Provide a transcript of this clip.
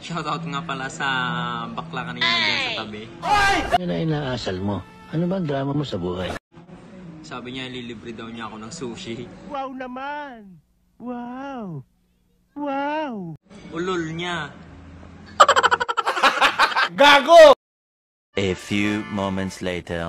Shoutout nga pala sa bakla kanina dyan sa tabi. Yan ang inaasal mo. Ano ba ang drama mo sa buhay? Sabi niya lilibre daw niya ako ng sushi. Wow naman! Wow! Wow! Ulol niya. A few moments later.